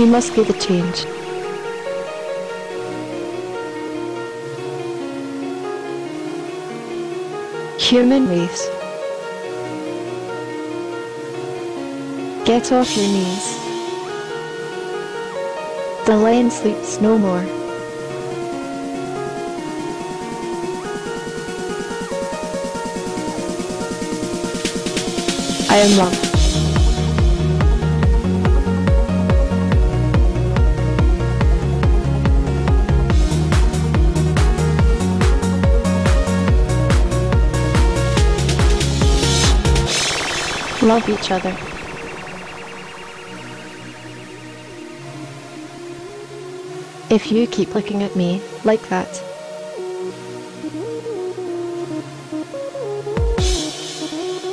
You must be the change. Human race. Get off your knees. The lion sleeps no more. I am love. Love each other. If you keep looking at me like that,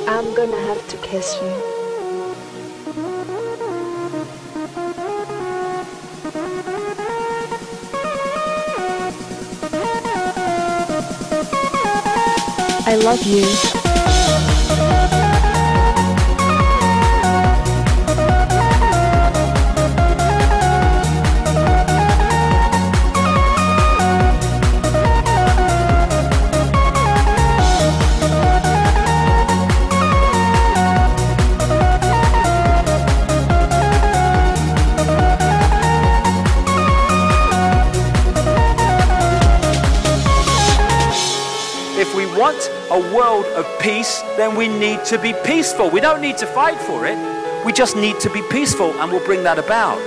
I'm gonna have to kiss you. I love you. Want a world of peace, then we need to be peaceful. We don't need to fight for it. We just need to be peaceful, and we'll bring that about.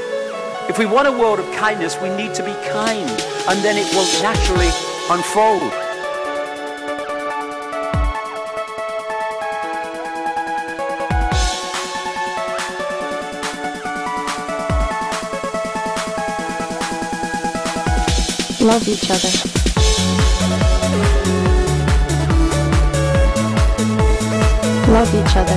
If we want a world of kindness, we need to be kind, and then it will naturally unfold. Love each other. Love each other.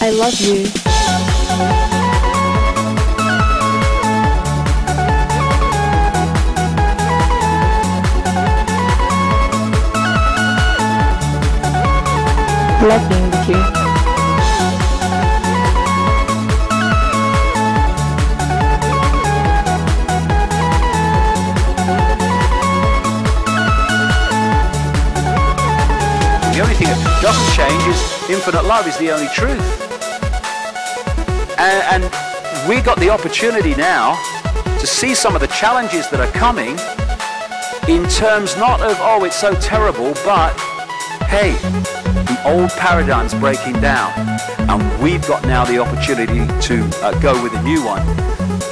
I love you. The only thing that doesn't change is infinite love is the only truth. And, and we got the opportunity now to see some of the challenges that are coming in terms not of, oh, it's so terrible, but hey, the old paradigm's breaking down. And we've got now the opportunity to uh, go with a new one.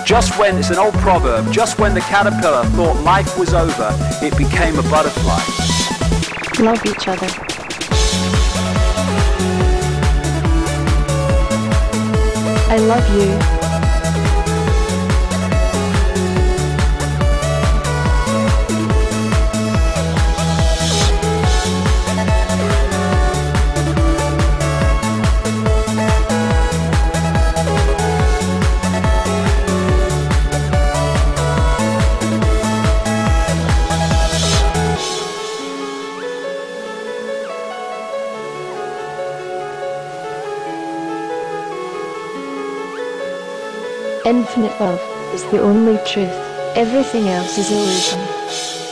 Just when, it's an old proverb, just when the caterpillar thought life was over, it became a butterfly. Love each other. I love you. Infinite love is the only truth. Everything else is illusion.